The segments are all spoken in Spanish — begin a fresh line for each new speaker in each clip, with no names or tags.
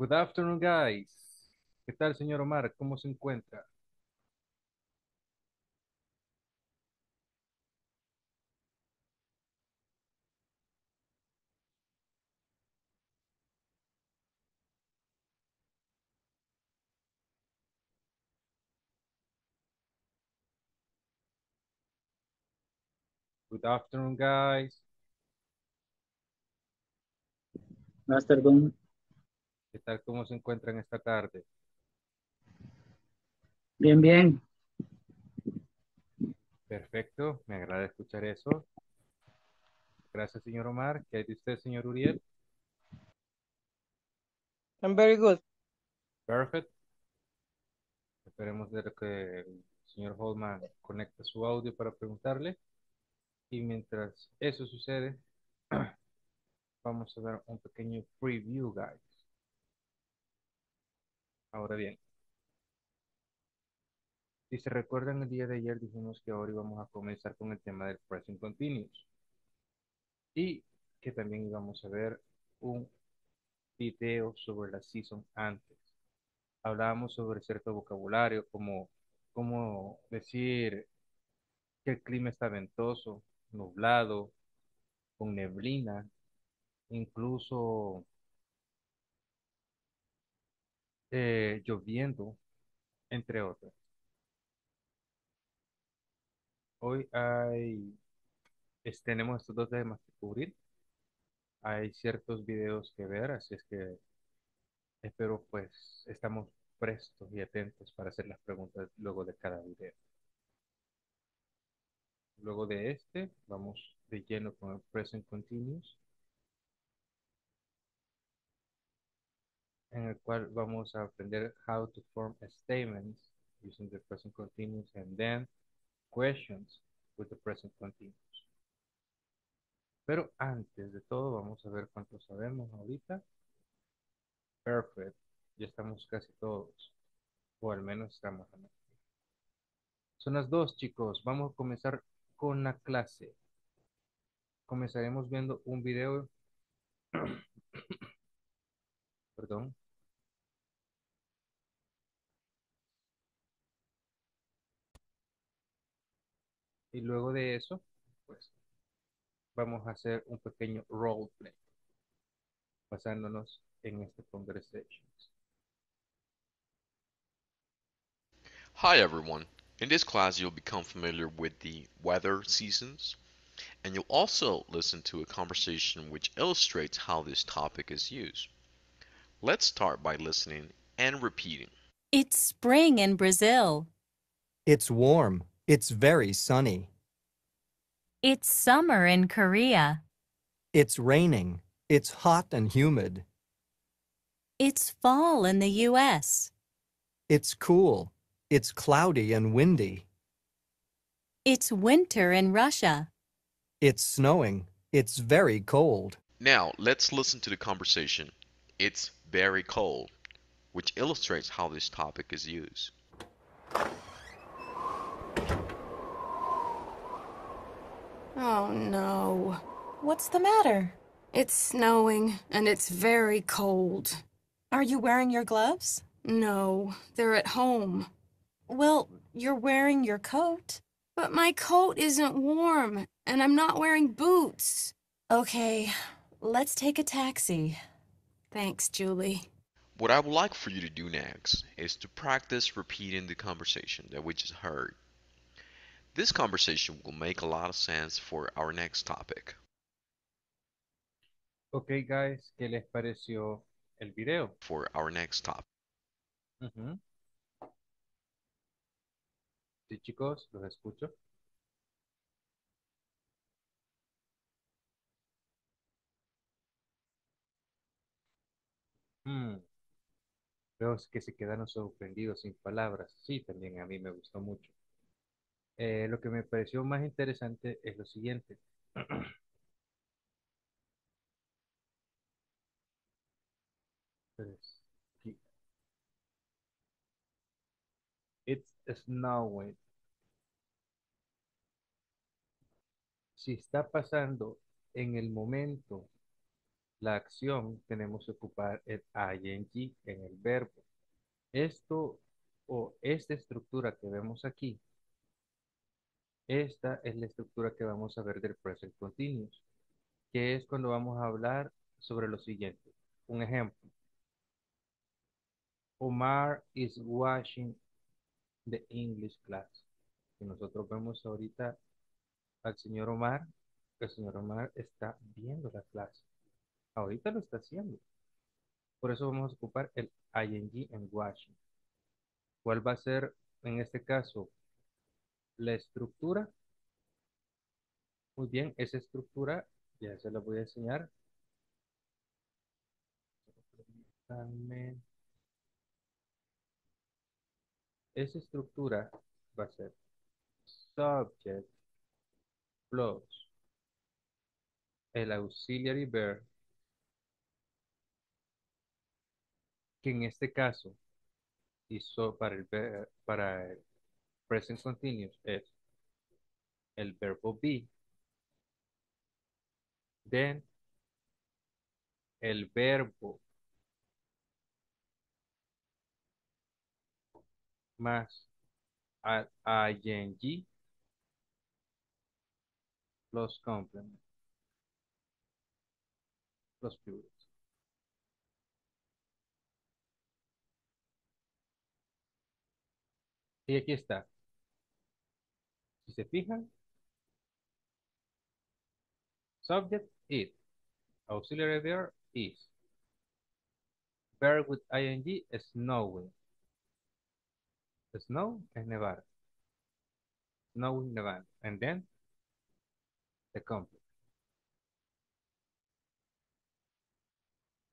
Good afternoon, guys. ¿Qué tal, señor Omar? ¿Cómo se encuentra? Good afternoon, guys.
Master Doom,
¿Qué tal? ¿Cómo se encuentran esta tarde?
bien, bien.
Perfecto, me agrada escuchar eso. Gracias, señor Omar. ¿Qué hay de usted, señor Uriel?
I'm very good.
Perfect. Esperemos de que el señor Holman conecte su audio para preguntarle. Y mientras eso sucede, vamos a ver un pequeño preview, guys. Ahora bien, si se recuerdan, el día de ayer dijimos que ahora íbamos a comenzar con el tema del present continuous. Y que también íbamos a ver un video sobre la season antes. Hablábamos sobre cierto vocabulario, como, como decir que el clima está ventoso, nublado, con neblina, incluso eh, lloviendo, entre otras. Hoy hay, tenemos estos dos temas que cubrir. Hay ciertos videos que ver, así es que espero pues estamos prestos y atentos para hacer las preguntas luego de cada video. Luego de este, vamos de lleno con el present continuous, en el cual vamos a aprender how to form statements using the present continuous and then questions with the present continuous. Pero antes de todo, vamos a ver cuánto sabemos ahorita. Perfect. Ya estamos casi todos. O al menos estamos Son las dos, chicos. Vamos a comenzar con la clase. Comenzaremos viendo un video. Perdón. Y luego de eso, pues vamos a hacer un pequeño roleplay basándonos en este conversations.
Hi everyone. In this class you'll become familiar with the weather seasons and you'll also listen to a conversation which illustrates how this topic is used. Let's start by listening and repeating.
It's spring in Brazil.
It's warm. It's very sunny.
It's summer in Korea.
It's raining. It's hot and humid.
It's fall in the US.
It's cool. It's cloudy and windy.
It's winter in Russia.
It's snowing. It's very cold.
Now let's listen to the conversation. It's very cold, which illustrates how this topic is used.
Oh no.
What's the matter?
It's snowing and it's very cold.
Are you wearing your gloves?
No, they're at home.
Well, you're wearing your coat.
But my coat isn't warm and I'm not wearing boots.
Okay, let's take a taxi.
Thanks, Julie.
What I would like for you to do next is to practice repeating the conversation that we just heard. This conversation will make a lot of sense for our next topic.
Ok, guys, ¿qué les pareció el video?
For our next topic.
Ujú. Sí, chicos, los escucho. Mm, Veo que se quedaron sorprendidos sin palabras. Sí, también a mí me gustó mucho. Eh, lo que me pareció más interesante es lo siguiente. It's snowing. Si está pasando en el momento la acción, tenemos que ocupar el ing en el verbo. Esto o esta estructura que vemos aquí, esta es la estructura que vamos a ver del present continuous, que es cuando vamos a hablar sobre lo siguiente. Un ejemplo. Omar is watching the English class. Si nosotros vemos ahorita al señor Omar, el señor Omar está viendo la clase. Ahorita lo está haciendo. Por eso vamos a ocupar el ing en watching. ¿Cuál va a ser en este caso la estructura? Muy bien, esa estructura ya se la voy a enseñar. Esa estructura va a ser subject plus el auxiliary verb que en este caso hizo para el, para el present continuous es el verbo be, then el verbo más ing plus complement plus plural. Y aquí está. Si se fijan, subject it, auxiliary verb is, verb with ing snowing. Snow es nevar. Snowing, nevando. And then the complex.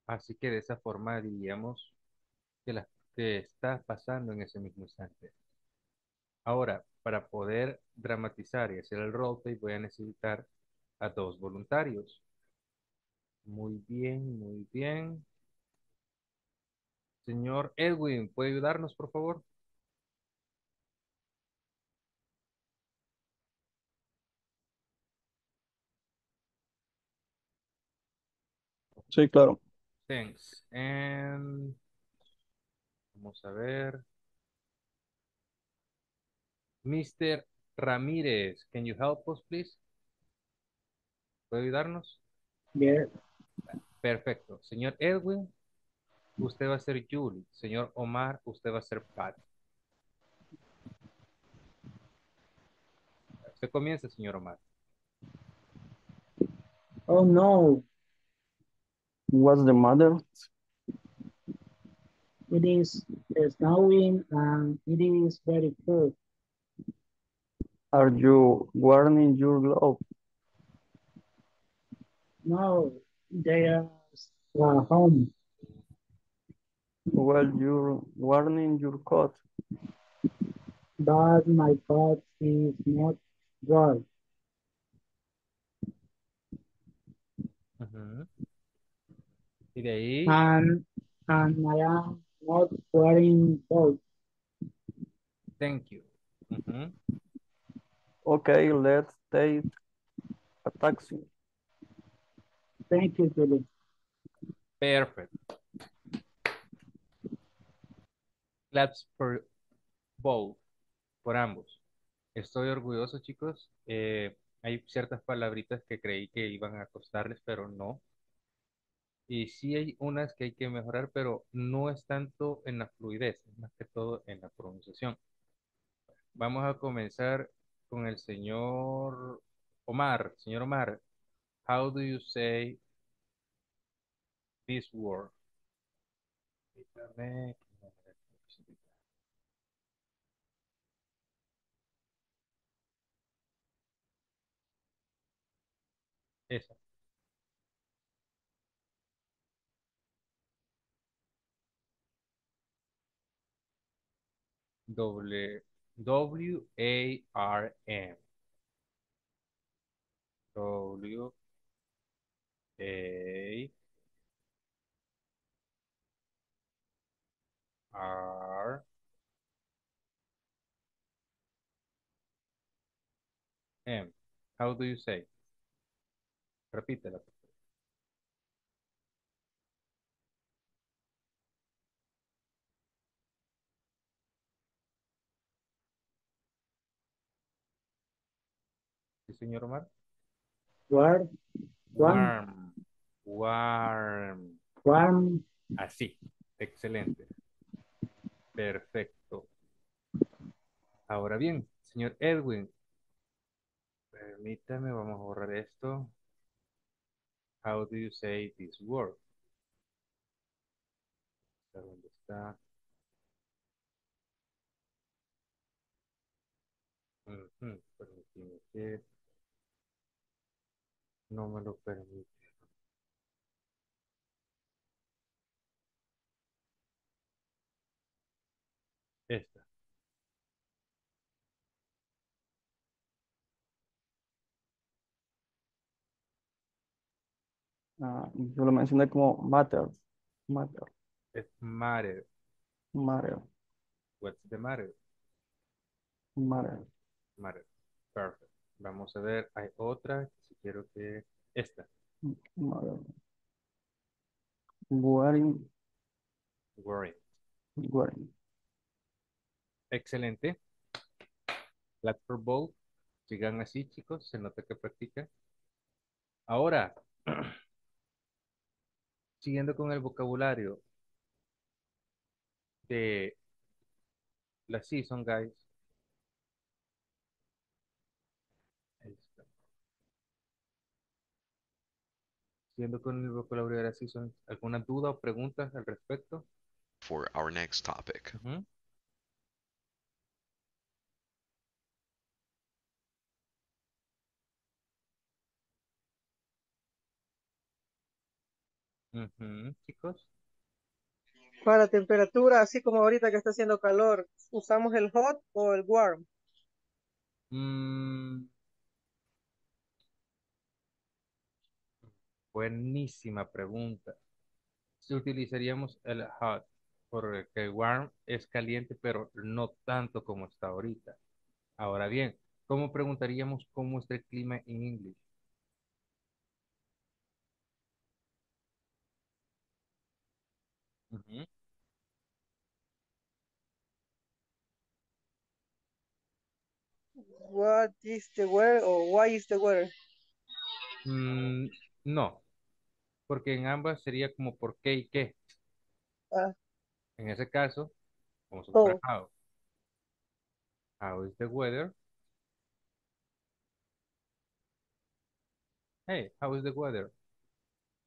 Así que de esa forma diríamos que, la, que está pasando en ese mismo instante. Ahora, para poder dramatizar y hacer el roleplay voy a necesitar a dos voluntarios. Muy bien, muy bien. Señor Edwin, ¿puede ayudarnos, por favor?
Sí, claro.
Thanks. And vamos a ver. Mr. Ramírez, can you help us, please? ¿Puede ayudarnos?
Yeah.
Perfecto. Señor Edwin, usted va a ser Julie. Señor Omar, usted va a ser Pat. Usted comienza, señor Omar.
Oh no,
What's the matter?
it is snowing and it is very cold.
Are you wearing your glove?
No, they are uh, home.
Well, you're wearing your coat.
but my coat is not dry.
Ujú. Y de ahí,
And, and I am not wearing coat.
thank you. Ujú.
Okay, let's take a taxi.
Thank you, Julie.
Perfect. Claps for both, por ambos. Estoy orgulloso, chicos. Eh, hay ciertas palabritas que creí que iban a costarles, pero no. Y sí hay unas que hay que mejorar, pero no es tanto en la fluidez, es más que todo en la pronunciación. Vamos a comenzar con el señor Omar. Señor Omar, how do you say this word? Esa. W W A R M. W A R M. How do you say? Repítela. por señor Omar?
Warm.
Warm. Warm.
Warm.
Así. Excelente. Perfecto. Ahora bien, señor Edwin, permítame, vamos a borrar esto. How do you say this word? ¿Dónde está? Que no me lo permite. Esta.
Ah, yo lo mencioné como matter. Matter.
Es matter.
Matter.
What's the matter?
Matter.
Matter. Perfect. Vamos a ver, hay otra que si quiero que... Esta.
Matter. Wearing.
Worry.
Wearing.
Excelente. Flat for both. Sigan así, chicos. Se nota que practican. Ahora, siguiendo con el vocabulario de la season, guys. Ahí está. Siguiendo con el vocabulario de la season, ¿alguna duda o preguntas al respecto?
For our next topic.
Ujú. Ujú, Chicos.
Para temperatura, así como ahorita que está haciendo calor, ¿usamos el hot o el warm?
Mm, buenísima pregunta. Si utilizaríamos el hot, porque warm es caliente, pero no tanto como está ahorita. Ahora bien, ¿cómo preguntaríamos cómo está el clima en inglés? Ujú.
What is the weather o why is the weather?
Mm, no, porque en ambas sería como por qué y qué.
Ah,
En ese caso, vamos a buscar
Oh.
how. How is the weather? Hey, how is the weather?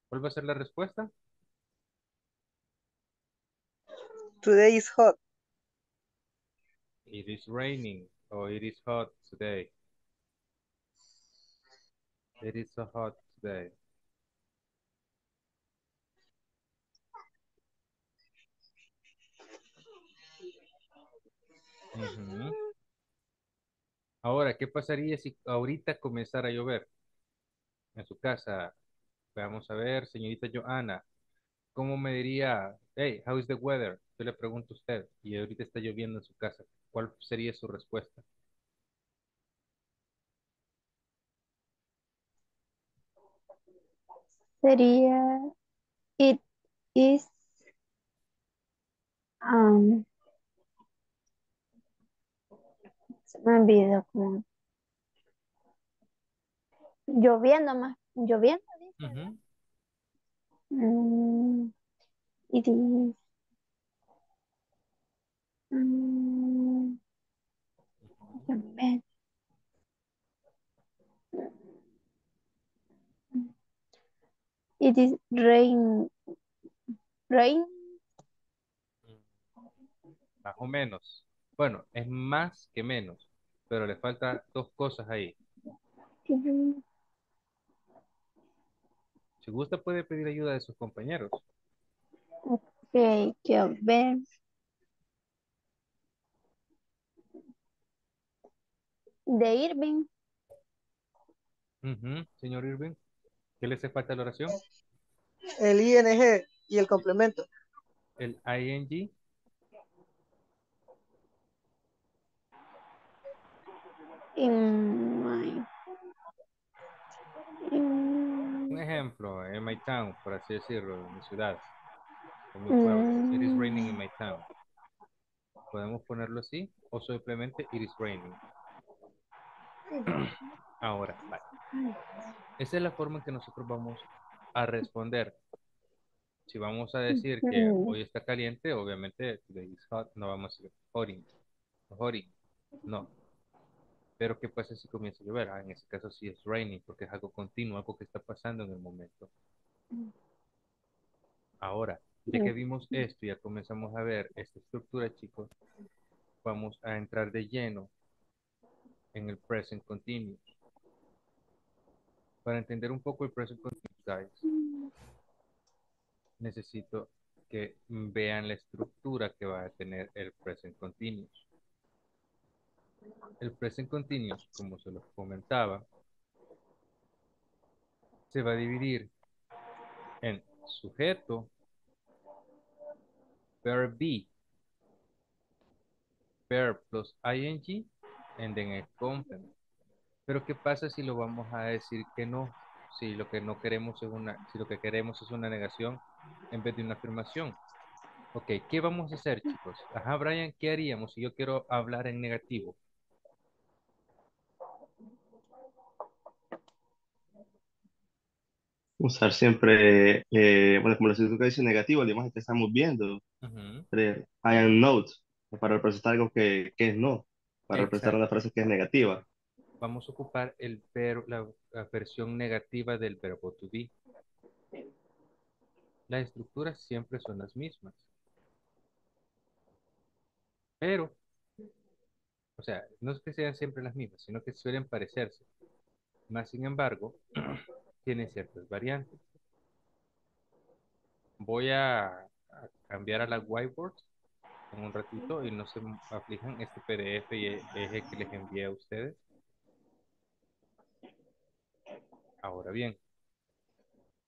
¿Cuál va a ser la respuesta?
today is hot.
It is raining or it is hot today. It is so hot today. Ahora, ¿qué pasaría si ahorita comenzara a llover en su casa? Vamos a ver, señorita Joana, ¿cómo me diría, hey, how is the weather? Yo le pregunto a usted y ahorita está lloviendo en su casa. ¿Cuál sería su respuesta?
Sería it is um, se me olvidó como lloviendo más, lloviendo.
Ujú.
Mm, it is mm. It is rain rain
Más o menos. Bueno, es más que menos, pero le falta dos cosas ahí. Si gusta, puede pedir ayuda de sus compañeros.
Ok, llover. De Irving.
Ujú, Señor Irving, ¿qué le hace falta a la oración?
El ing y el complemento.
El ing.
In my.
Un ejemplo, en my town, por así decirlo, en mi ciudad. It is raining in my town. Podemos ponerlo así o simplemente it is raining. Ahora, vale. Esa es la forma en que nosotros vamos a responder. Si vamos a decir que hoy está caliente, obviamente today is hot, no vamos a decir hotting, no. Pero ¿qué pasa si comienza a llover? Ah, en ese caso sí es raining, porque es algo continuo, algo que está pasando en el momento. Ahora, ya que vimos esto, ya comenzamos a ver esta estructura, chicos, vamos a entrar de lleno en el present continuous. Para entender un poco el present continuous, guys, necesito que vean la estructura que va a tener el present continuous. El present continuous, como se los comentaba, se va a dividir en sujeto, verb be, verb plus ing, and then el complement. Pero ¿qué pasa si lo vamos a decir que no? Si lo que no queremos es una, si lo que queremos es una negación en vez de una afirmación. Ok, ¿qué vamos a hacer, chicos? Ajá, Brian, ¿qué haríamos si yo quiero hablar en negativo?
Usar siempre, eh, bueno, como la estructura dice negativo, la imagen que estamos viendo,
Ujú,
eh, I am not, para representar algo que, que es no, para representar
Exacto.
una frase que es negativa.
Vamos a ocupar el ver- la, la versión negativa del verbo to be. Las estructuras siempre son las mismas. Pero, o sea, no es que sean siempre las mismas, sino que suelen parecerse. Más sin embargo, tienen ciertas variantes. Voy a, cambiar a la whiteboard en un ratito y no se aflijan este PDF y e- es el que les envié a ustedes. Ahora bien,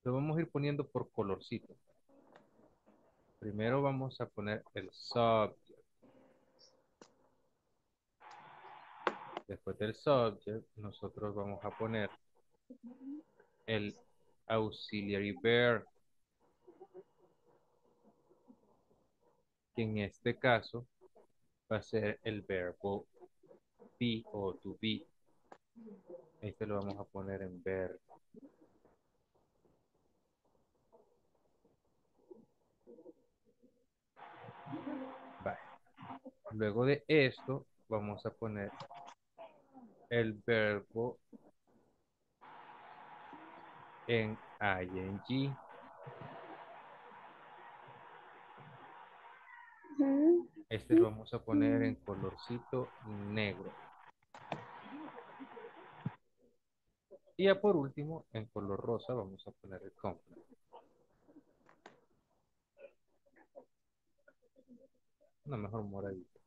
lo vamos a ir poniendo por colorcito. Primero vamos a poner el subject. Después del subject, nosotros vamos a poner el auxiliary verb. Que en este caso va a ser el verbo be o to be. Este lo vamos a poner en verb. Vale. Luego de esto, vamos a poner el verbo en ing. Este lo vamos a poner en colorcito negro. Y ya por último, en color rosa, vamos a poner el complement. Una mejor moradita.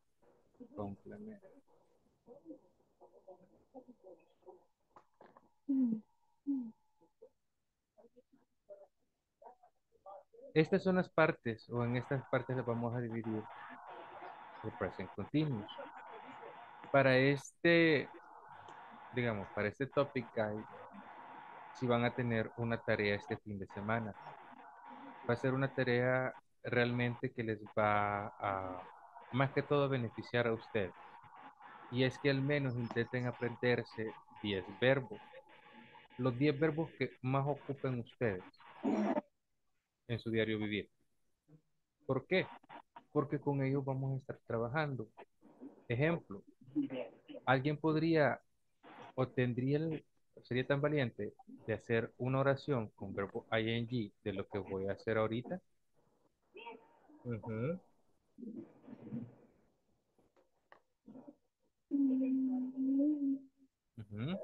Complement. Estas son las partes, o en estas partes las vamos a dividir el present continuous. Para este, digamos, para este topic guide, si van a tener una tarea este fin de semana. Va a ser una tarea realmente que les va a, más que todo, beneficiar a ustedes. Y es que al menos intenten aprenderse 10 verbos. Los 10 verbos que más ocupen ustedes en su diario vivir. ¿Por qué? Porque con ellos vamos a estar trabajando. Ejemplo, alguien podría o tendría el, sería tan valiente de hacer una oración con verbo ing de lo que voy a hacer ahorita. Ujú. Ujú.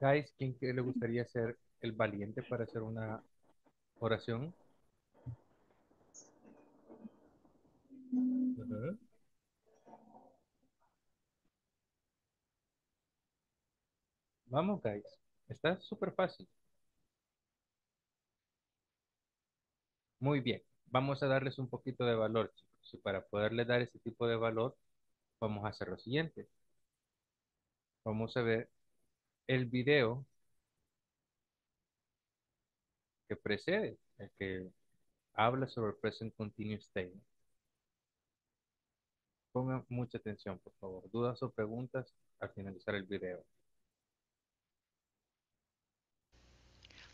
Guys, ¿quién le gustaría ser el valiente para hacer una oración? Vamos, guys. Está súper fácil. Muy bien. Vamos a darles un poquito de valor, chicos. Y para poderles dar ese tipo de valor, vamos a hacer lo siguiente. Vamos a ver el video que precede, el que habla sobre el present continuous statement. Pongan mucha atención, por favor. Dudas o preguntas al finalizar el video.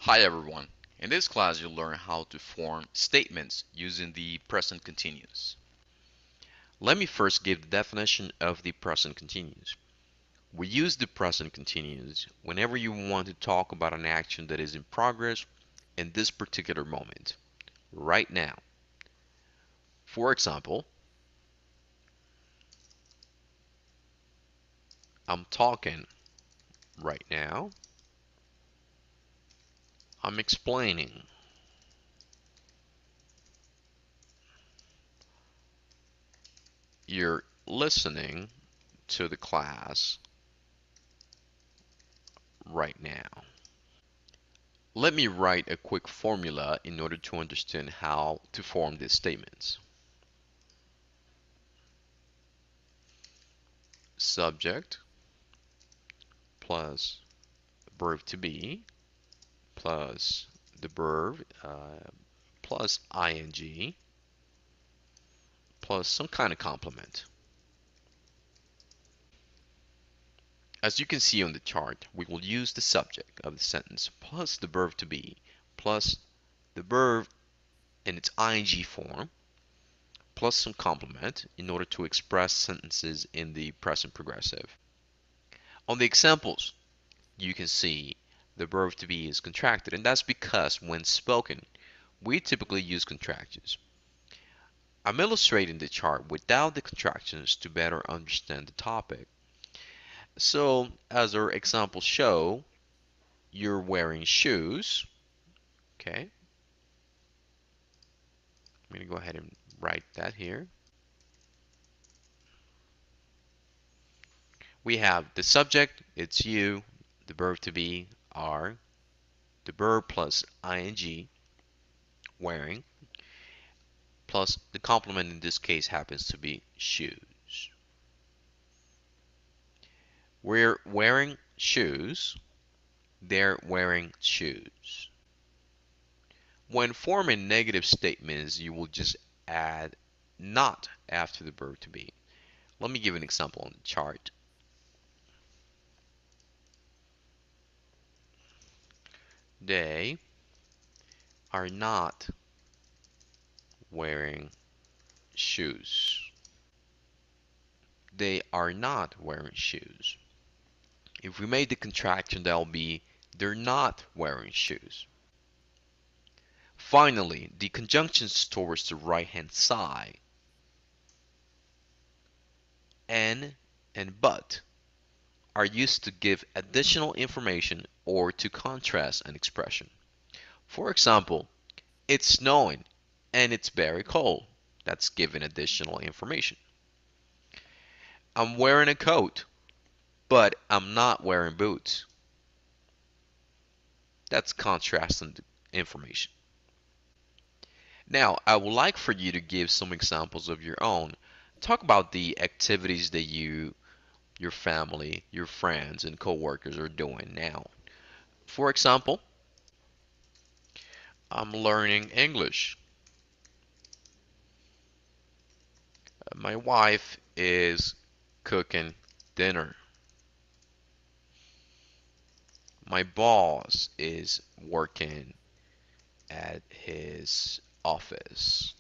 Hi everyone. In this class you'll learn how to form statements using the present continuous. Let me first give the definition of the present continuous. We use the present continuous whenever you want to talk about an action that is in progress in this particular moment, right now. For example, I'm talking right now. I'm explaining. You're listening to the class right now. Let me write a quick formula in order to understand how to form these statements. Subject plus verb to be plus the verb uh, plus ing plus some kind of complement. As you can see on the chart, we will use the subject of the sentence plus the verb to be plus the verb in its ing form plus some complement in order to express sentences in the present progressive. On the examples, you can see the verb to be is contracted, and that's because when spoken, we typically use contractions. I'm illustrating the chart without the contractions to better understand the topic. So, as our examples show, you're wearing shoes. Okay. I'm going to go ahead and write that here. We have the subject, it's you, the verb to be, are, the verb plus ing, wearing, plus the complement in this case happens to be shoes. We're wearing shoes. They're wearing shoes. When forming negative statements, you will just add not after the verb to be. Let me give an example on the chart. They are not wearing shoes. They are not wearing shoes. If we made the contraction, that'll be they're not wearing shoes. Finally, the conjunctions towards the right hand side and and but are used to give additional information or to contrast an expression. For example, it's snowing and it's very cold. That's giving additional information. I'm wearing a coat, but I'm not wearing boots. That's contrasting information. Now, I would like for you to give some examples of your own. Talk about the activities that you, your family, your friends, and coworkers are doing now. For example, I'm learning English. My wife is cooking dinner. My boss is working at his office.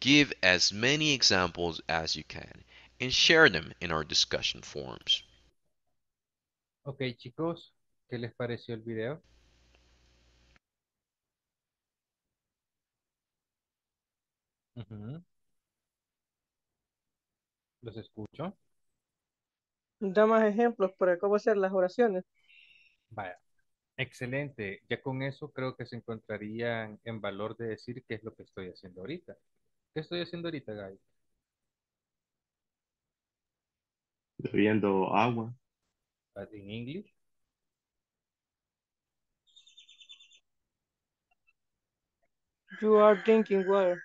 Give as many examples as you can and share them in our discussion forums.
Ok, chicos, ¿qué les pareció el video? Ujú. ¿Los escucho?
Da más ejemplos para cómo hacer las oraciones.
Vaya, excelente. Ya con eso creo que se encontrarían en valor de decir qué es lo que estoy haciendo ahorita. ¿Qué estoy haciendo ahorita, guys?
Bebiendo agua.
But in English?
You are drinking water.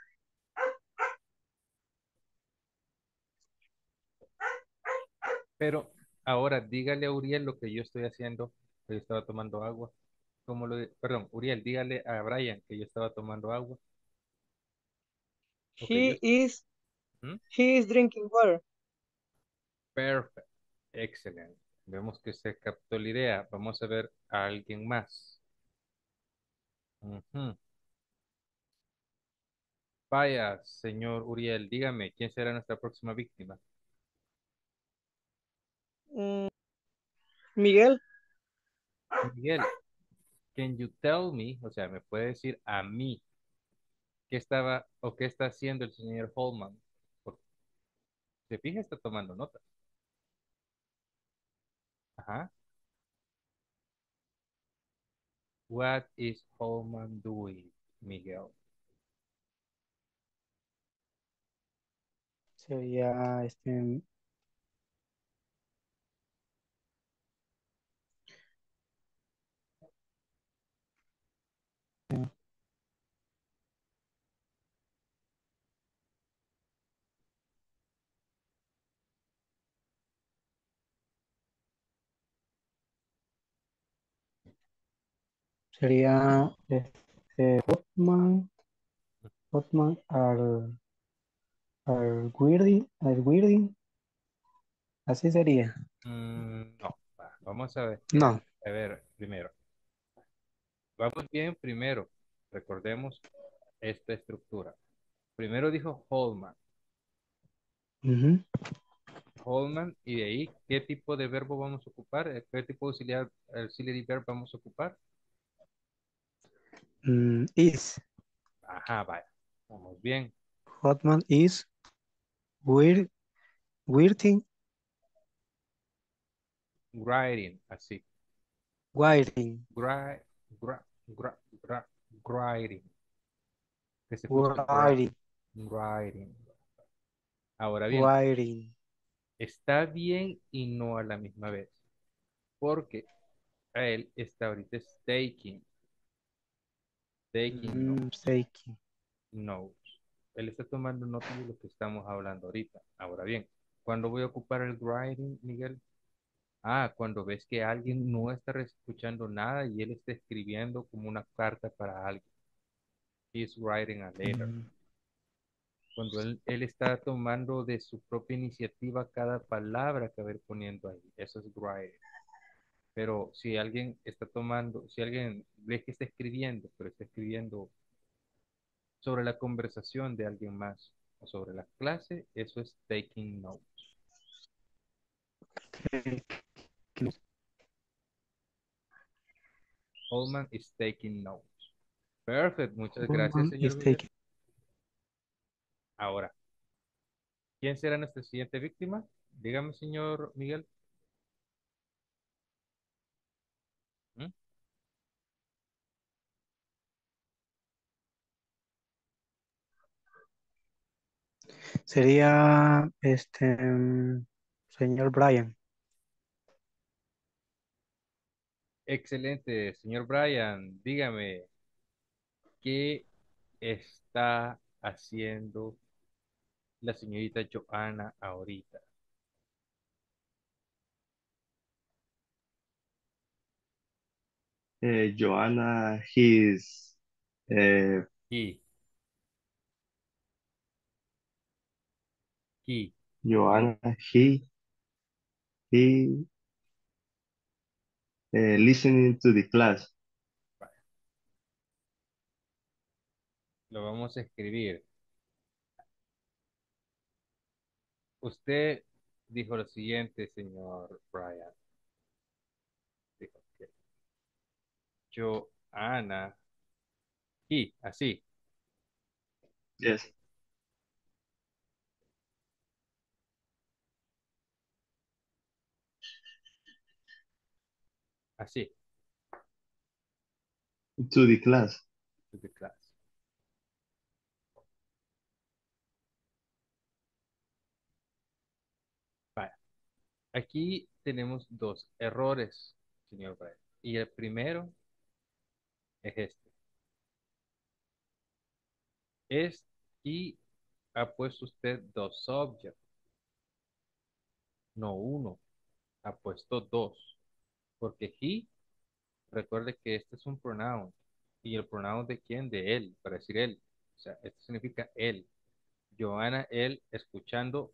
Pero ahora dígale a Uriel lo que yo estoy haciendo, que yo estaba tomando agua. ¿Cómo lo, perdón, Uriel, dígale a Brian que yo estaba tomando agua.
He
yo-
is
¿Mm?
he is drinking water.
Perfect. Excelente. Vemos que se captó la idea. Vamos a ver a alguien más. Vaya, señor Uriel, dígame, ¿quién será nuestra próxima víctima?
Mm, Miguel,
Miguel, can you tell me, o sea, me puede decir a mí, qué estaba o qué está haciendo el señor Holman? Porque, se fija, está tomando notas. Ajá. What is Holman doing, Miguel?
Sería este. Sería este Hotman, Hotman al, al Weirdy, al Weirdy. Así sería.
Mm, no, va, vamos a ver.
No.
A ver, primero. Vamos bien primero. Recordemos esta estructura. Primero dijo Holman.
Ujú.
Holman, y de ahí, ¿qué tipo de verbo vamos a ocupar? ¿Qué tipo de auxiliar, auxiliary verb vamos a ocupar?
Mm, is.
Ajá, vaya. Vamos bien.
Hotman is weird, weirding,
Writing, así.
wiring,
Gri, gra, gra, gra, writing. Que se
wiring,
writing. Ahora bien,
wiring.
está bien y no a la misma vez. Porque él está ahorita es notes.
Mm,
notes. Él está tomando nota de lo que estamos hablando ahorita. Ahora bien, ¿cuándo voy a ocupar el writing, Miguel? Ah, cuando ves que alguien no está escuchando nada y él está escribiendo como una carta para alguien. He's writing a letter.
Mm,
Cuando él, él está tomando de su propia iniciativa cada palabra que va a ir poniendo ahí. Eso es writing. Pero si alguien está tomando, si alguien ve que está escribiendo, pero está escribiendo sobre la conversación de alguien más o sobre la clase, eso es taking notes. Holman is taking notes. Perfect, muchas gracias, señor.
taking.
Ahora, ¿quién será nuestra siguiente víctima? Dígame, señor Miguel.
Sería este mm, señor Brian.
Excelente, señor Brian. Dígame, ¿qué está haciendo la señorita Joana ahorita?
Eh, Joanna, his, eh,
He. He.
Joanna, he, he, eh, listening to the class.
Lo vamos a escribir. Usted dijo lo siguiente, señor Brian. Dijo que Joana, he, así.
Yes.
Así,
To the class.
to the class. Vaya. Aquí tenemos dos errores, señor Brian. Y el primero es este. Es y ha puesto usted dos subjects, no uno. Ha puesto dos. Porque he, recuerde que este es un pronoun. ¿Y el pronoun de quién? De él, para decir él. O sea, esto significa él. Joana, él, escuchando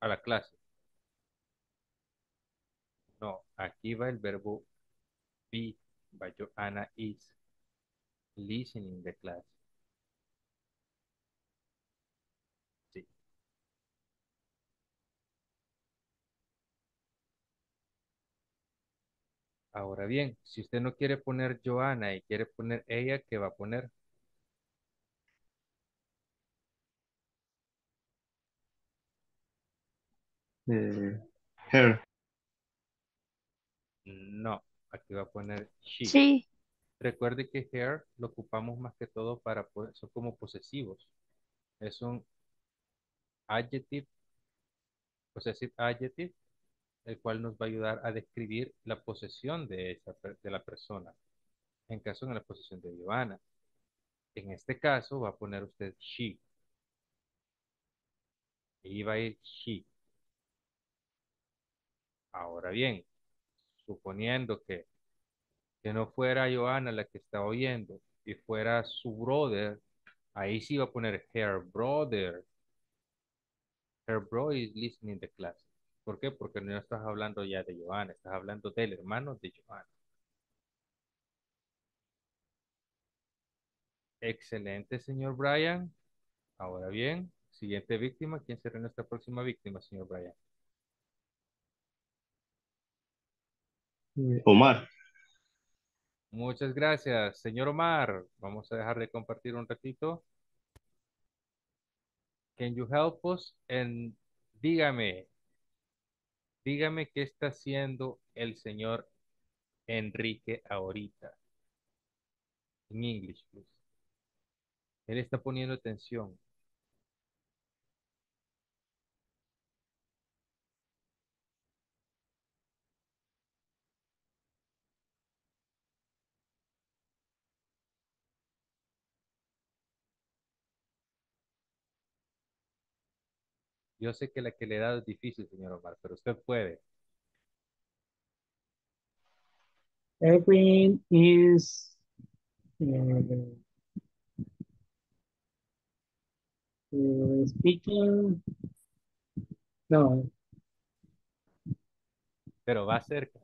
a la clase. No, aquí va el verbo be. Va Joanna is listening the class. Ahora bien, si usted no quiere poner Joanna y quiere poner ella, ¿qué va a poner?
Eh, her.
No, aquí va a poner she.
Sí.
Recuerde que her lo ocupamos más que todo para, son como posesivos. Es un adjective, possessive adjective, el cual nos va a ayudar a describir la posesión de, esa, de la persona. En caso de la posesión de Joana. En este caso va a poner usted she. Y va a ir she. Ahora bien, suponiendo que, que no fuera Joana la que está oyendo y fuera su brother, ahí sí va a poner her brother. Her bro is listening the class. ¿Por qué? Porque no estás hablando ya de Joana, estás hablando del hermano de Joana. Excelente, señor Brian. Ahora bien, siguiente víctima. ¿Quién será nuestra próxima víctima, señor Brian?
Eh, Omar.
Muchas gracias, señor Omar. Vamos a dejar de compartir un ratito. Can you help us? And dígame, dígame qué está haciendo el señor Enrique ahorita. En English, please. Él está poniendo atención. Yo sé que la que le he dado es difícil, señor Omar, pero usted puede.
Edwin is uh, uh, speaking. No,
Pero va cerca.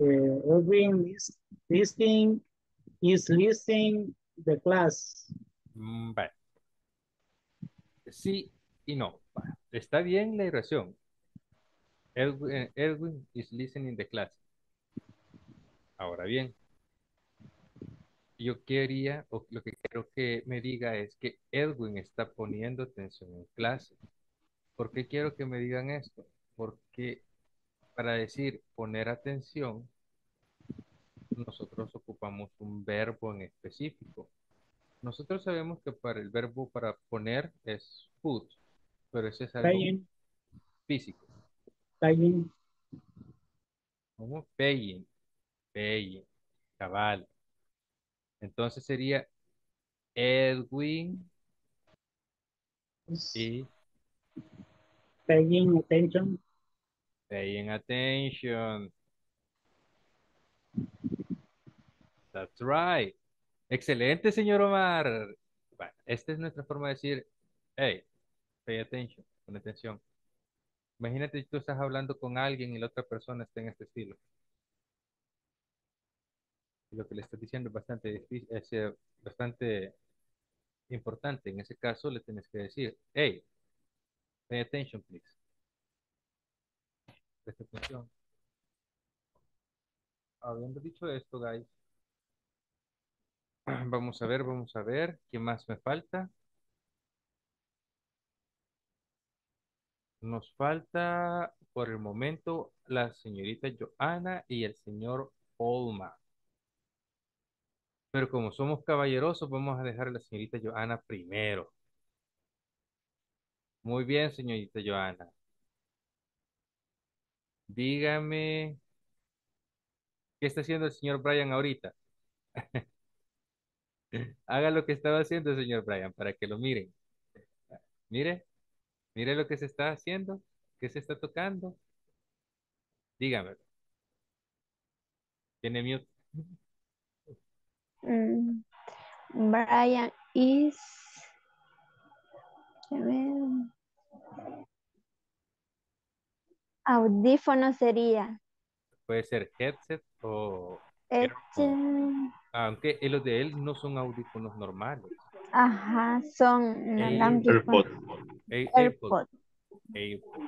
Uh, Edwin is listening. Is listening the class.
Mm, vale. Sí y no. Está bien la oración. Edwin, Edwin is listening the class. Ahora bien, yo quería, o lo que quiero que me diga es que Edwin está poniendo atención en clase. ¿Por qué quiero que me digan esto? Porque para decir poner atención, nosotros ocupamos un verbo en específico. Nosotros sabemos que para el verbo para poner es put, pero ese es algo
Paying,
físico.
paying,
¿Cómo? Paying, paying, cabal. Entonces sería Edwin y
paying attention.
Paying attention. That's right. Excelente, señor Omar. Bueno, esta es nuestra forma de decir, hey, pay attention, pon atención. Imagínate que tú estás hablando con alguien y la otra persona está en este estilo. Lo que le estás diciendo es bastante difícil, es eh, bastante importante. En ese caso le tienes que decir, hey, pay attention, please. Atención. Habiendo dicho esto, guys, vamos a ver, vamos a ver, ¿qué más me falta? Nos falta por el momento la señorita Joana y el señor Olma. Pero como somos caballerosos, vamos a dejar a la señorita Joana primero. Muy bien, señorita Joana. Dígame, ¿qué está haciendo el señor Brian ahorita? Haga lo que estaba haciendo el señor Brian para que lo miren. Mire, Mire lo que se está haciendo, que se está tocando. Dígame. Tiene mute.
Mm, Brian is. a ver. Audífono sería.
Puede ser headset o. Aunque los de él no son audífonos normales.
ajá, son
Air-
inalámbricos.
Air-
AirPod.
AirPod.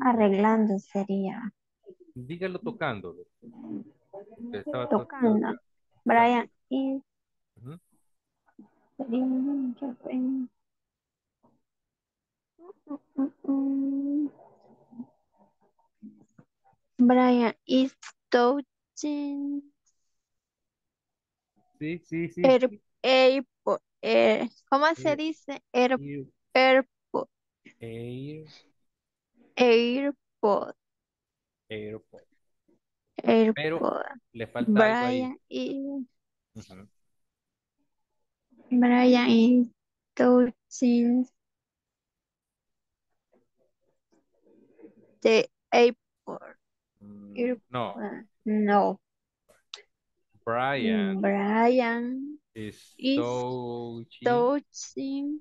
Arreglando sería.
Dígalo tocándolo. Estaba
Tocando. Brian is.
Ujú.
sería, ¿qué fue? Mm, mm, mm. Brian is touching
Sí, sí, sí.
Air,
sí.
AirPod. Air- ¿Cómo se dice? Air,
Air-
AirPod.
Air-
AirPod.
AirPod.
AirPod.
Le falta algo ahí.
Brian is.
Ujú.
Brian is touching the airport.
Mm, No,
No.
Brian
Brian
is
is
touching.
touching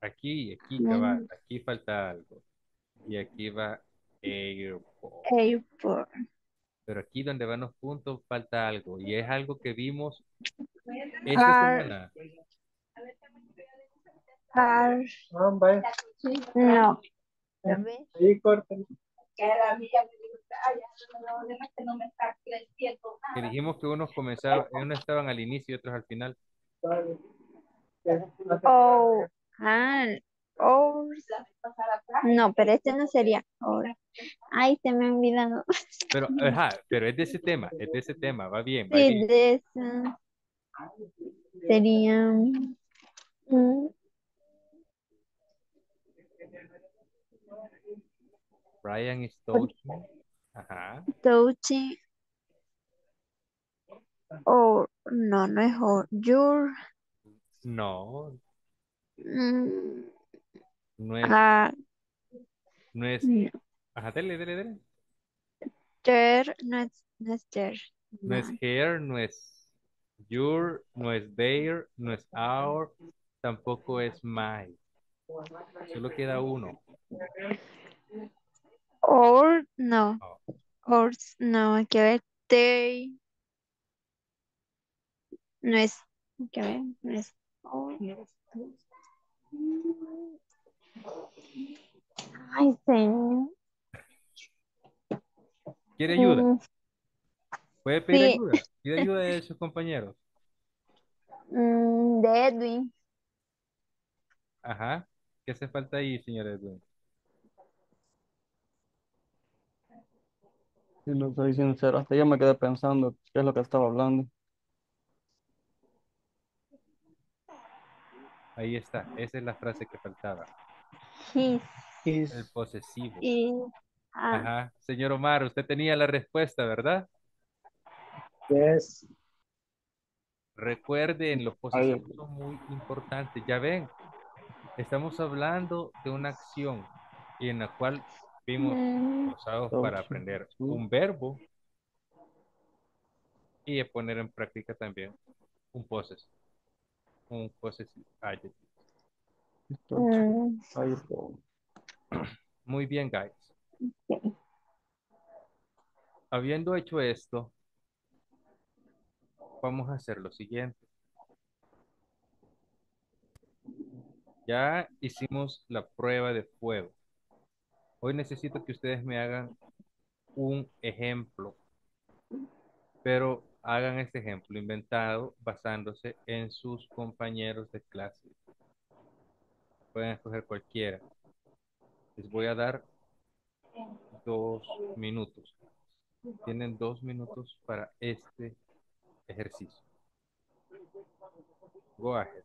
Aquí, aquí,
Mm.
cabal, aquí falta algo. Y aquí va AirPod.
airport.
Pero aquí donde van los puntos falta algo. Y es algo que vimos esta semana.
Car. No. A ver.
Que dijimos que unos comenzaban, unos estaban al inicio y otros al final.
Oh, ah, or- No, pero este no sería or. Ay, se me ha olvidado.
Pero, ajá, pero es de ese tema, es de ese tema, va bien, va
Sí,
bien.
de. Sería. mm,
Brian is touching. Ajá.
touching. Or. No, no es or. Your.
No,
mm,
no es,
ah,
no es.
no.
Ajá, dele, dele, dele.
There, no es, no es there.
No es
No.
here, no es your, no es their, no es our, tampoco es my. Solo queda uno.
Or, no.
No.
Or, no, hay que ver. They. No es. Hay que ver. No es. or. Ay, señor.
¿Quiere ayuda?
Mm,
¿Puede pedir
sí.
ayuda? Pide ayuda de sus compañeros.
mm, de Edwin.
Ajá. ¿Qué hace falta ahí, señor Edwin?
Si lo soy sincero, hasta yo me quedé pensando qué es lo que estaba hablando.
Ahí está. Esa es la frase que faltaba.
His.
El posesivo.
Y. ah,
Ajá. Señor Omar, usted tenía la respuesta, ¿verdad?
Yes.
Recuerden, los posesivos son muy importantes. Ya ven, estamos hablando de una acción y en la cual vimos
mm,
usados para aprender un verbo y poner en práctica también un possessive. Un adjective.
mm,
Muy bien, guys. Habiendo hecho esto, vamos a hacer lo siguiente. Ya hicimos la prueba de fuego. Hoy necesito que ustedes me hagan un ejemplo, pero hagan este ejemplo inventado basándose en sus compañeros de clase. Pueden escoger cualquiera. Les voy a dar dos minutos. Tienen dos minutos para este ejercicio. Go ahead.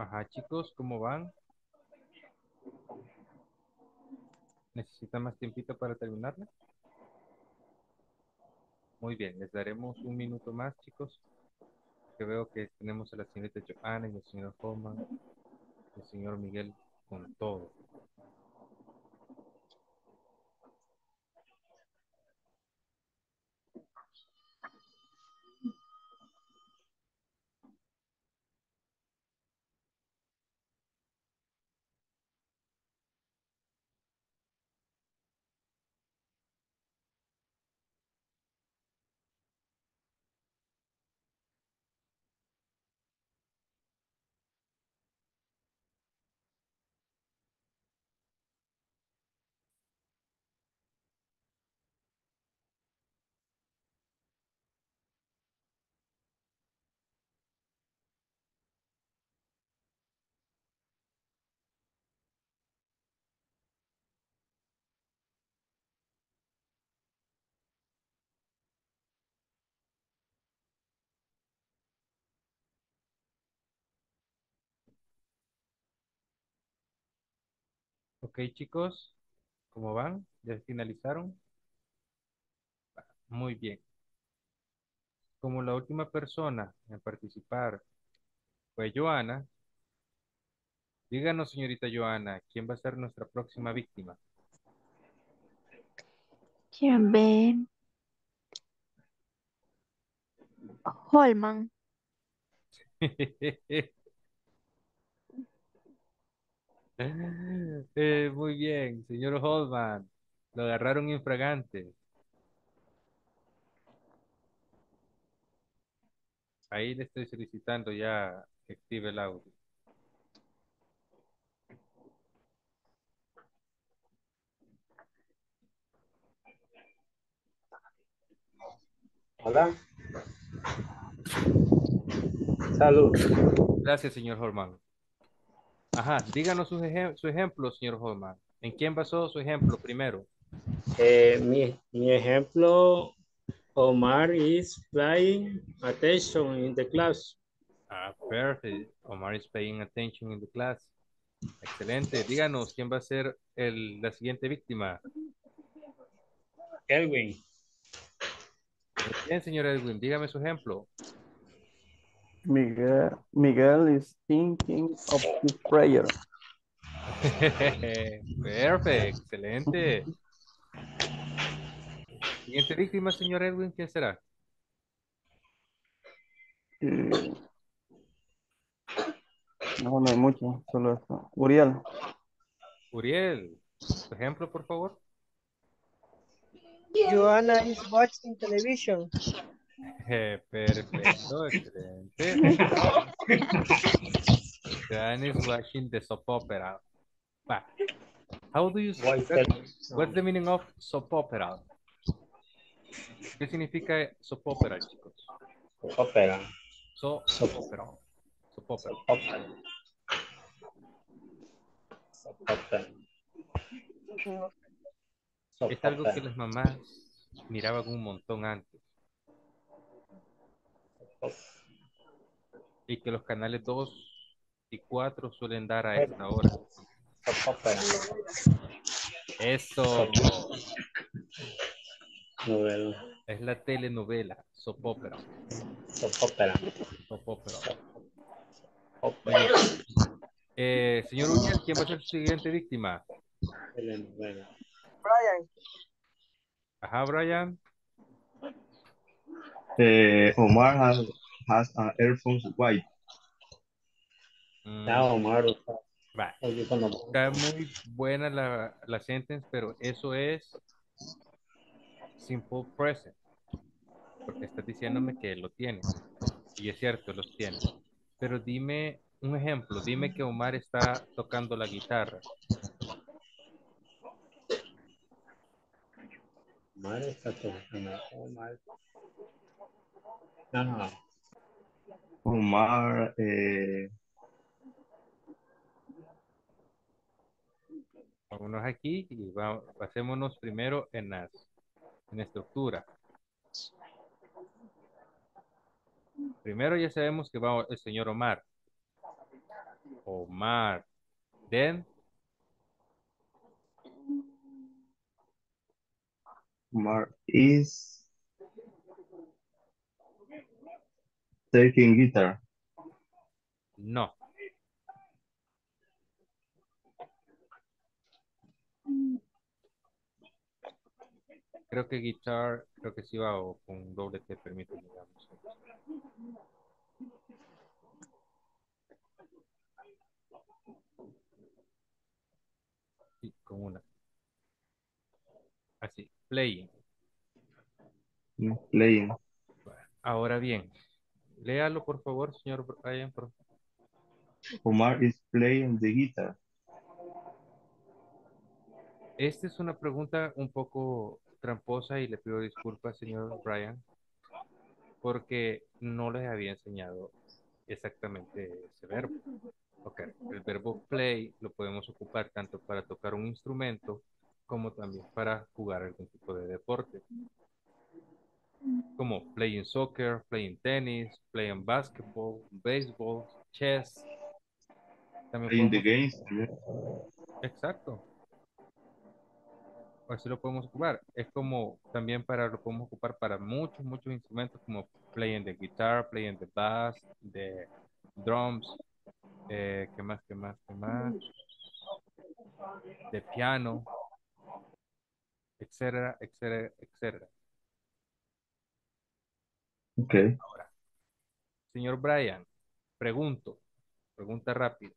Ajá, chicos, ¿cómo van? ¿Necesitan más tiempito para terminarla? Muy bien, les daremos un minuto más, chicos. Que veo que tenemos a la señorita Joana y el señor Holman, el señor Miguel con todo. Chicos, ¿cómo van? ¿Ya finalizaron? Muy bien. Como la última persona en participar fue Joana, díganos, señorita Joana, ¿quién va a ser nuestra próxima víctima?
Ver. Holman.
Eh, muy bien, señor Holman. Lo agarraron infragante. Ahí le estoy solicitando ya que active el audio.
Hola. Salud.
Gracias, señor Holman. Ajá, díganos su, ejem- su ejemplo, señor Holman. ¿En quién basó su ejemplo primero?
Eh, mi, mi ejemplo, Omar is paying attention in the class.
Ah, perfect. Omar is paying attention in the class. Excelente. Díganos quién va a ser el, la siguiente víctima.
Elwin.
Muy Bien, señor Edwin, dígame su ejemplo.
Miguel, Miguel is thinking of his prayer.
Perfecto, excelente. Siguiente víctima, señor Edwin, ¿quién será?
Eh, no, no hay mucho, solo esto. Uriel.
Uriel, su ejemplo, por favor.
Joanna is watching television.
Eh, Perfecto, excelente. Dan is watching the soap opera. Va. How do you
White
that-. What's the meaning of soap opera? ¿Qué significa soap opera, chicos?
Ópera.
Soap
Soap.
opera. Soap opera.
Ópera. Ópera.
Es algo que las mamás miraban un montón antes. Y que los canales 2 y 4 suelen dar a esta hora. Eso.
Novela.
Es la telenovela, soap opera.
Ópera.
Soap opera.
Ópera.
Eh, señor Uñez, ¿quién va a ser su siguiente víctima?
Telenovela.
Brian,
Ajá, Brian.
Eh, Omar has, has an earphones white.
Mm,
Ya, Omar.
Está muy buena la, la sentence, pero eso es simple present. Porque estás diciéndome que lo tiene. Y es cierto, los tiene. Pero dime un ejemplo. Dime que Omar está tocando la guitarra.
Omar está tocando. Omar. No, no.
Omar, eh,
Vámonos aquí y va- basémonos primero en las en estructura. Primero ya sabemos que va el señor Omar. Omar. Then,
Omar is taking guitar.
no. Creo que guitar, creo que sí va o con doble T, permíteme, digamos. Sí, con una. Así, playing.
Playing.
Ahora bien, léalo por favor, señor Brian. por-
Omar is playing the guitar.
Esta es una pregunta un poco tramposa y le pido disculpas, señor Brian, porque no les había enseñado exactamente ese verbo. Ok, el verbo play lo podemos ocupar tanto para tocar un instrumento como también para jugar algún tipo de deporte. Como playing soccer, playing tenis, playing basketball, baseball, chess. También
Playing the games.
Exacto. Así lo podemos ocupar. Es como también para lo podemos ocupar para muchos, muchos instrumentos como playing the guitar, playing the bass, the drums, eh, ¿qué más, qué más, qué más? De piano, etcétera, etcétera, etcétera.
Ok.
Señor Brian, pregunto, pregunta rápida.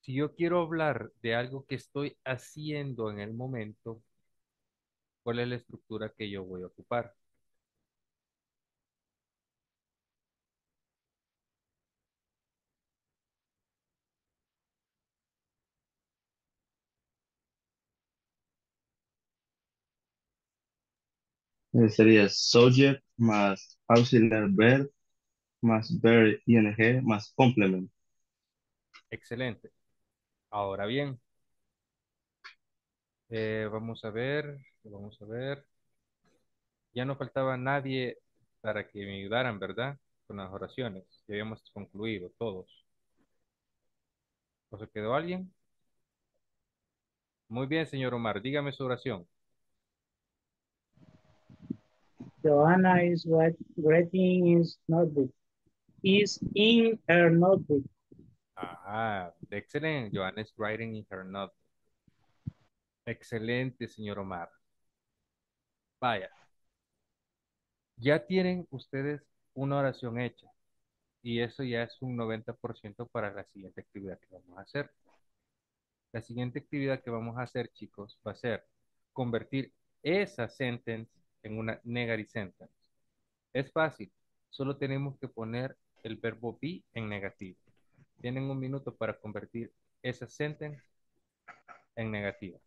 Si yo quiero hablar de algo que estoy haciendo en el momento, ¿cuál es la estructura que yo voy a ocupar?
Eh, Sería subject más auxiliar verb más verb ing más complement.
Excelente. Ahora bien, eh, vamos a ver, vamos a ver. Ya no faltaba nadie para que me ayudaran, ¿verdad? Con las oraciones. Ya habíamos concluido todos. ¿O se quedó alguien? Muy bien, señor Omar. Dígame su oración.
Joanna is writing his notebook. Is in her notebook.
Ah, excelente. Joanna is writing in her notebook. Excelente, señor Omar. Vaya. Ya tienen ustedes una oración hecha. Y eso ya es un 90% para la siguiente actividad que vamos a hacer. La siguiente actividad que vamos a hacer, chicos, va a ser convertir esa sentence en una negative sentence. Es fácil. Solo tenemos que poner el verbo be en negativo. Tienen un minuto para convertir esa sentence en negativa.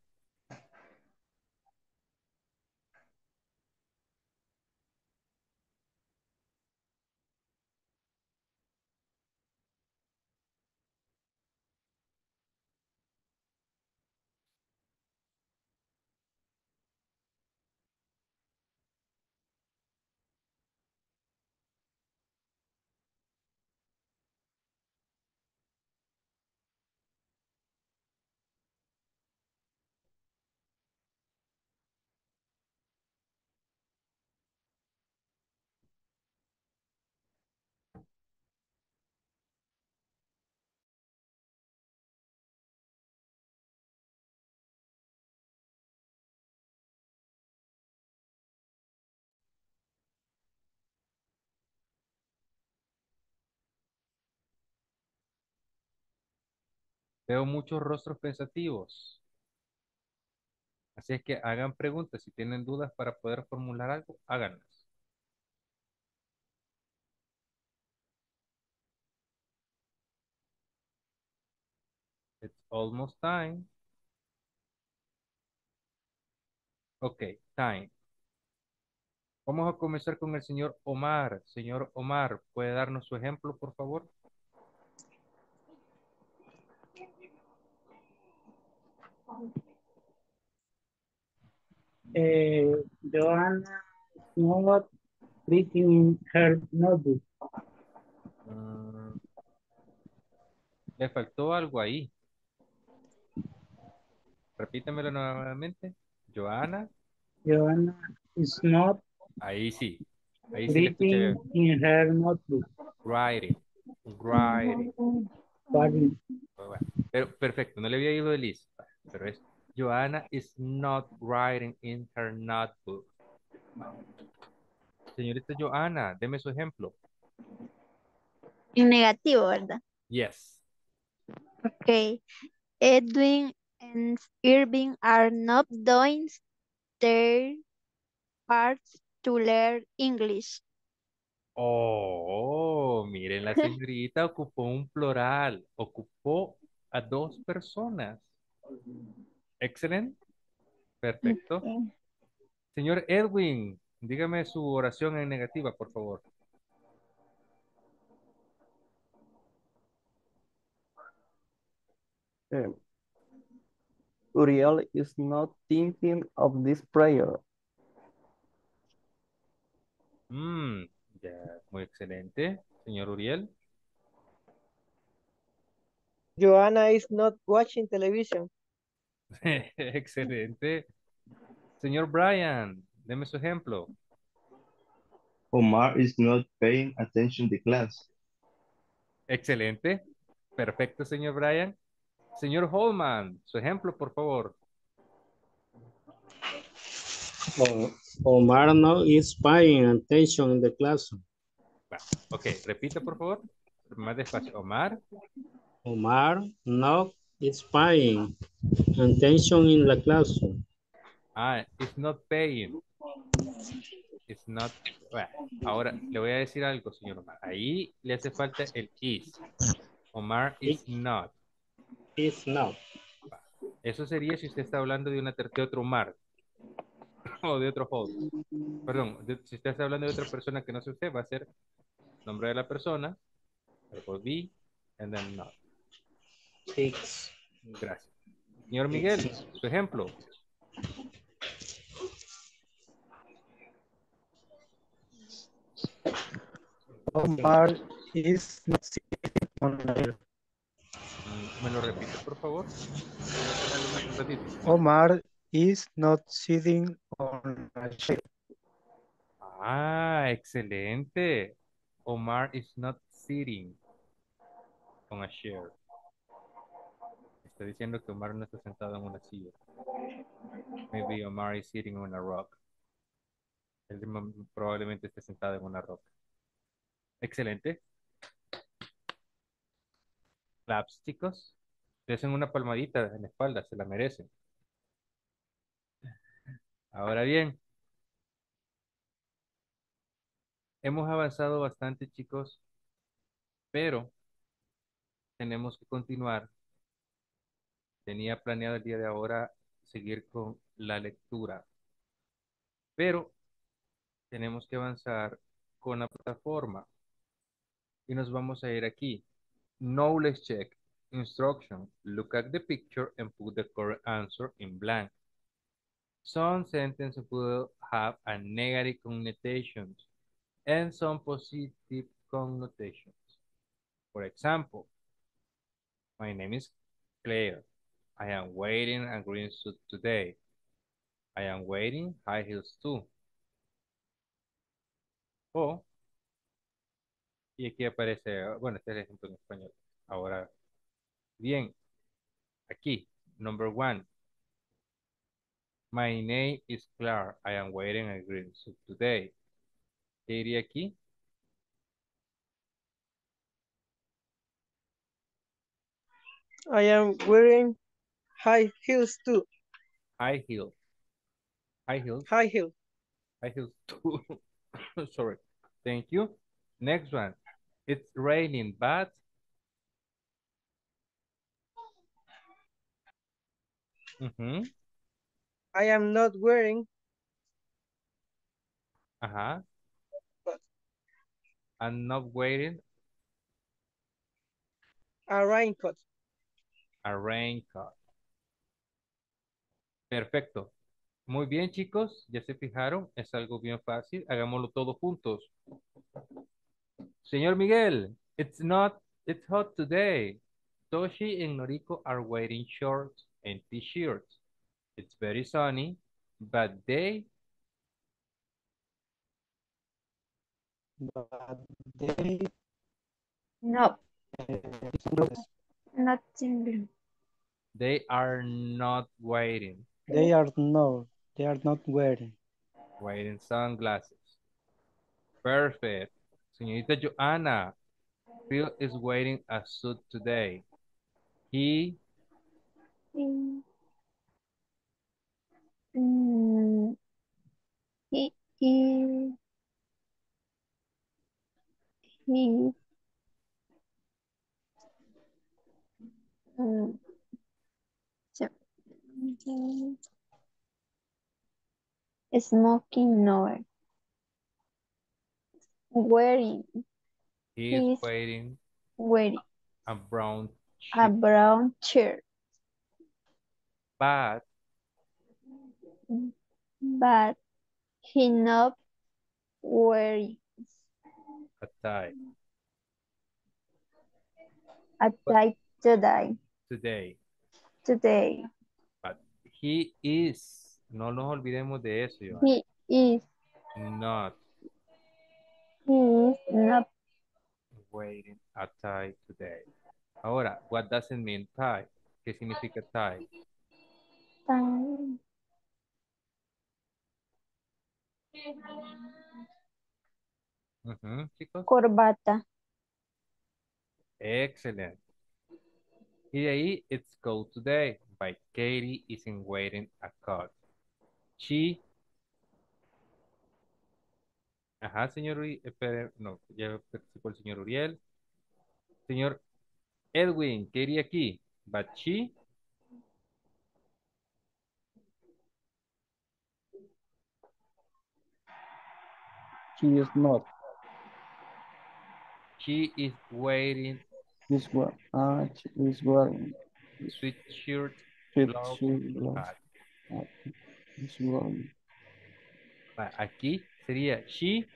Veo muchos rostros pensativos. Así es que hagan preguntas. Si tienen dudas para poder formular algo, háganlas. It's almost time. Ok, time. Vamos a comenzar con el señor Omar. Señor Omar, ¿puede darnos su ejemplo, por favor?
Uh, Joanna is not writing in her notebook.
Mm, le faltó algo ahí. Repítamelo nuevamente. Joana.
Joanna is not
Ahí sí. Ahí sí
writing in her notebook.
Writing. Writing. Bueno, Pero perfecto, no le había ido de Liz. Pero es Joanna is not writing in her notebook. Señorita Joanna, deme su ejemplo.
En negativo, ¿verdad?
Yes.
Ok. Edwin and Irving are not doing their parts to learn English.
Oh, miren, la señorita ocupó un plural, ocupó a dos personas. Excelente. Perfecto. Señor Edwin, dígame su oración en negativa, por favor.
Eh, Uriel is not thinking of this prayer.
Mm, ya, muy excelente. Señor Uriel.
Joanna is not watching television.
Excelente. Señor Brian, deme su ejemplo.
Omar is not paying attention to class.
Excelente. Perfecto, señor Brian. Señor Holman, su ejemplo, por favor.
Omar no is paying attention in the classroom.
Ok, repita, por favor. Más despacio. Omar.
Omar no is paying attention in the classroom.
Ah, it's not paying. It's not. Bueno, ahora le voy a decir algo, señor Omar. Ahí le hace falta el is. Omar is not.
Is not.
Eso sería si usted está hablando de, una, de otro Omar. O de otro Holman. Perdón, de- si usted está hablando de otra persona que no sea usted, va a ser nombre de la persona, verbo be, and then not. Gracias. Señor Miguel, su ejemplo.
Omar is not sitting on a-
¿Me lo repite, por favor?
Omar is not sitting on a chair.
Ah, excelente. Omar is not sitting on a chair. Está diciendo que Omar no está sentado en una silla. Maybe Omar is sitting on a rock. Él probablemente esté sentado en una roca. Excelente. Claps, chicos. Hacen una palmadita en la espalda, se la merecen. Ahora bien, hemos avanzado bastante, chicos, pero tenemos que continuar Tenía planeado el día de ahora seguir con la lectura, pero tenemos que avanzar con la plataforma y nos vamos a ir aquí. Knowledge check, instruction, look at the picture and put the correct answer in blank. Some sentences will have a negative connotations and some positive connotations. For example, my name is Claire. I am wearing a green suit today. I am wearing high heels too. O, y aquí aparece, bueno, este es el ejemplo en español. Ahora, bien, aquí, number one. My name is Claire. I am wearing a green suit today. ¿Qué diría aquí?
I am wearing high heels too.
High heels. High heels.
High heels.
High heels too. Sorry. Thank you. Next one. It's raining, but Mhm.
I am not wearing
Ajá. I'm not wearing
a raincoat.
a raincoat. Perfecto. Muy bien, chicos. Ya se fijaron. Es algo bien fácil. Hagámoslo todos juntos. Señor Miguel, it's not, it's hot today. Toshi and Noriko are wearing shorts and t-shirts. It's very sunny, but they,
But they
No, not single.
they are not wearing,
they are no they are not wearing.
wearing sunglasses. Perfect. Señorita Joanna, Phil is wearing a suit today. He,
Mm, mm, he he he mm, so- mm, smoking no wearing.
He is
He's
wearing
wearing
a brown
a brown shirt.
But
but he not wearing
a tie.
A tie today.
today.
today
he is, no nos olvidemos de eso,
he is
Not
he is not
wearing a tie today. Ahora, what does it mean tie? ¿Qué significa tie?
tie
Ujú, chicos.
corbata
Excelente. Y de ahí, It's Cold Today by Katie isn't wearing a coat. She. Ajá, señor Uriel. Espere, no, ya participó el señor Uriel. Señor Edwin, ¿qué diría aquí? But she.
She is not.
She is wearing
This one. Ah, she is wearing.
sweatshirt,
Fit Ah.
Ah, Aquí sería she.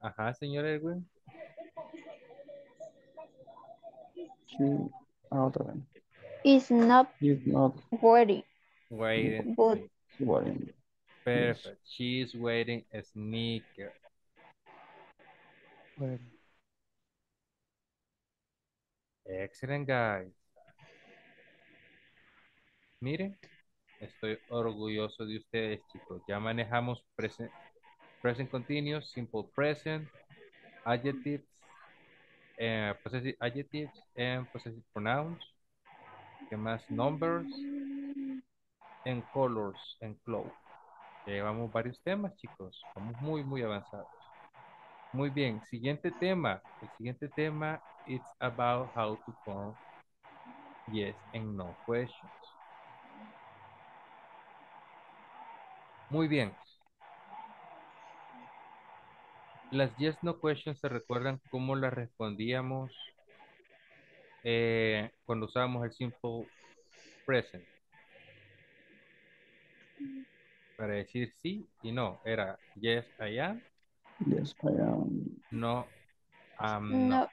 Ajá, señor Edwin.
She. Ah, otra vez.
is not
Is not
wearing
Wearing.
Boot.
wearing.
Perfect. She is wearing a sneaker.
wearing.
Excellent, guys. Miren, estoy orgulloso de ustedes, chicos. Ya manejamos present, present continuous, simple present, adjectives, eh, possessive adjectives, and possessive pronouns. ¿Qué más? Numbers, and colors, and clothes. Ya llevamos varios temas, chicos. Vamos muy, muy avanzados. Muy bien, siguiente tema. El siguiente tema is about how to form yes and no questions. Muy bien. Las yes no questions se recuerdan cómo las respondíamos eh, cuando usábamos el simple present. Para decir sí y no. Era yes I am,
Yes, I am.
no
No.
not.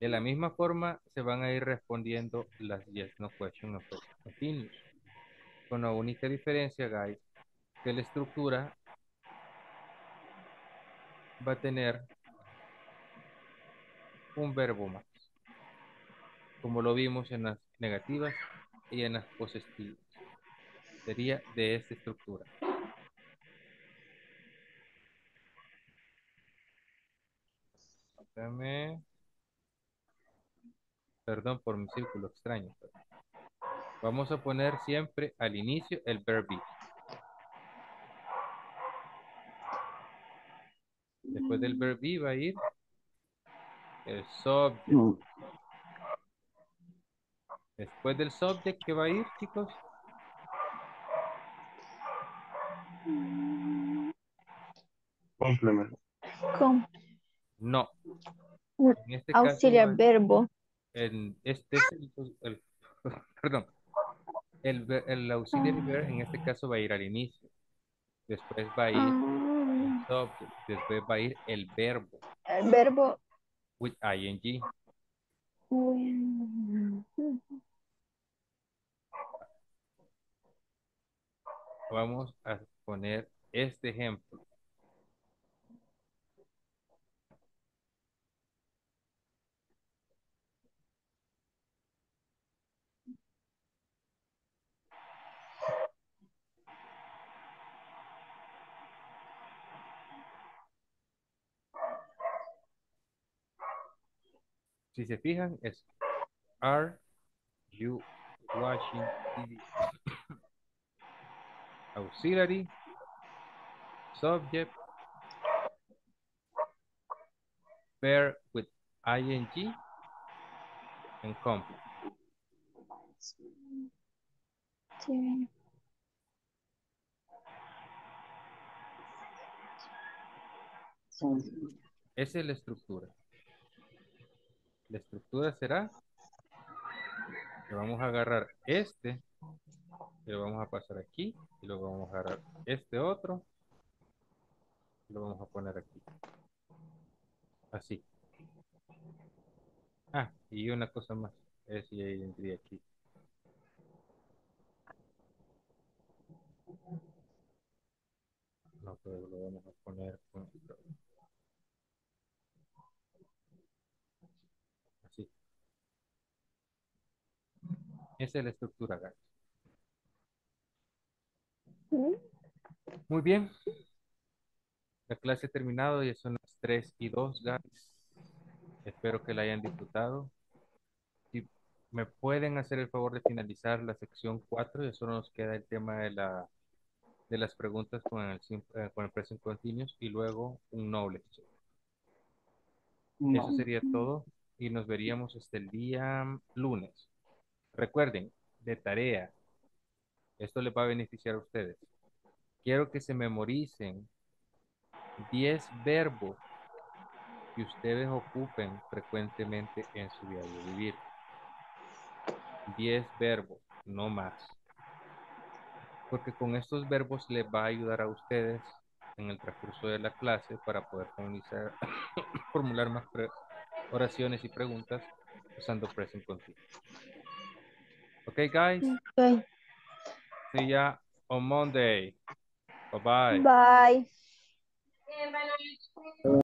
De la misma forma se van a ir respondiendo las yes no questions of present continuous. Con la única diferencia, guys, que la estructura va a tener un verbo más. Como lo vimos en las negativas y en las positivas. Sería de esta estructura. Dame. Perdón por mi círculo extraño. pero Vamos a poner siempre al inicio el verb be. Después del verb be va a ir el subject. Después del subject, ¿qué va a ir, chicos?
Complemento.
Con
No. En este
auxiliar verbo.
en este es el, el- perdón. El, el auxiliary verb en este caso va a ir al inicio. Después va a ir el
Ah,
subject. Después va a ir el verbo
el verbo.
with ing. Vamos a poner este ejemplo. Si se fijan, es Are you watching TV? Auxiliary, subject, verb with ing, and complement. Esa es la estructura. La estructura será que vamos a agarrar este, y lo vamos a pasar aquí, y luego vamos a agarrar este otro, y lo vamos a poner aquí. Así. Ah, y una cosa más. Ese ya vendría aquí. No, pero lo vamos a poner con Así. Esa es la estructura, guys. Muy bien. La clase ha terminado, ya son las 3 y 2, guys. Espero que la hayan disfrutado. Si me pueden hacer el favor de finalizar la sección 4, ya solo nos queda el tema de la de las preguntas con el, eh, con el present continuous y luego un knowledge check. Eso sería todo y nos veríamos hasta el día lunes. Recuerden, de tarea, esto les va a beneficiar a ustedes. Quiero que se memoricen 10 verbos que ustedes ocupen frecuentemente en su diario vivir. 10 verbos, no más. Porque con estos verbos les va a ayudar a ustedes en el transcurso de la clase para poder formalizar- formular más oraciones y preguntas usando present continuous. Okay, guys?
Ok.
See ya on Monday. Bye bye.
Bye.